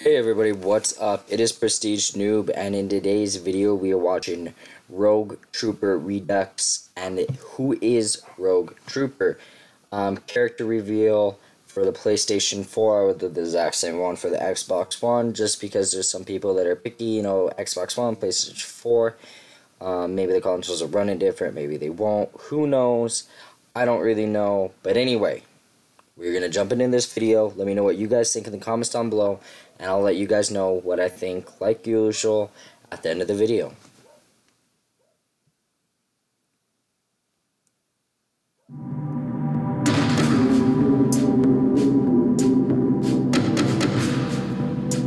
Hey everybody, what's up? It is Prestige Noob, and in today's video we are watching Rogue Trooper Redux, and who is Rogue Trooper? Um, character reveal for the PlayStation 4, the, the exact same one for the Xbox One, just because there's some people that are picky, you know, Xbox One, PlayStation 4, um, maybe the consoles are running different, maybe they won't, who knows, I don't really know, but anyway, we're going to jump into this video. Let me know what you guys think in the comments down below. And I'll let you guys know what I think, like usual, at the end of the video.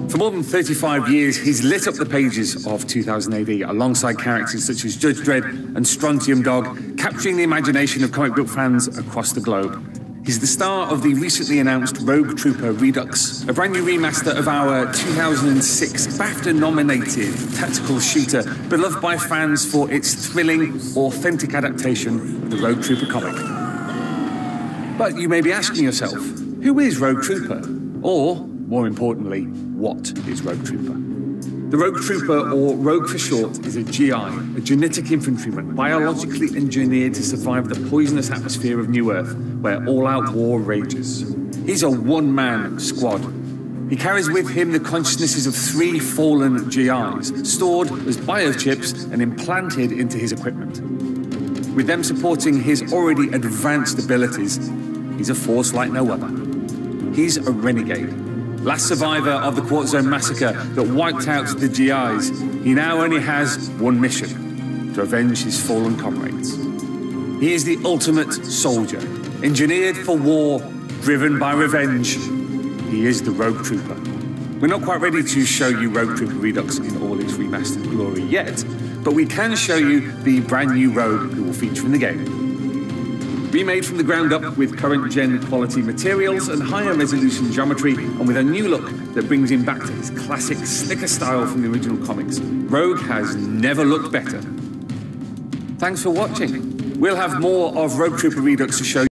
For more than 35 years, he's lit up the pages of 2000 AD alongside characters such as Judge Dredd and Strontium Dog, capturing the imagination of comic book fans across the globe. He's the star of the recently announced Rogue Trooper Redux, a brand new remaster of our 2006 BAFTA nominated tactical shooter, beloved by fans for its thrilling, authentic adaptation of the Rogue Trooper comic. But you may be asking yourself, who is Rogue Trooper? Or, more importantly, what is Rogue Trooper? The Rogue Trooper, or Rogue for short, is a GI, a genetic infantryman, biologically engineered to survive the poisonous atmosphere of Nu-Earth, where all out war rages. He's a one man squad. He carries with him the consciousnesses of three fallen GIs, stored as biochips and implanted into his equipment. With them supporting his already advanced abilities, he's a force like no other. He's a renegade, last survivor of the Quartz Zone massacre that wiped out the GIs, he now only has one mission to avenge his fallen comrades. He is the ultimate soldier, engineered for war, driven by revenge. He is the Rogue Trooper. We're not quite ready to show you Rogue Trooper Redux in all its remastered glory yet, but we can show you the brand new Rogue who will feature in the game. Remade from the ground up with current gen quality materials and higher resolution geometry, and with a new look that brings him back to his classic slicker style from the original comics. Rogue has never looked better. Thanks for watching. We'll have more of Rogue Trooper Redux to show you.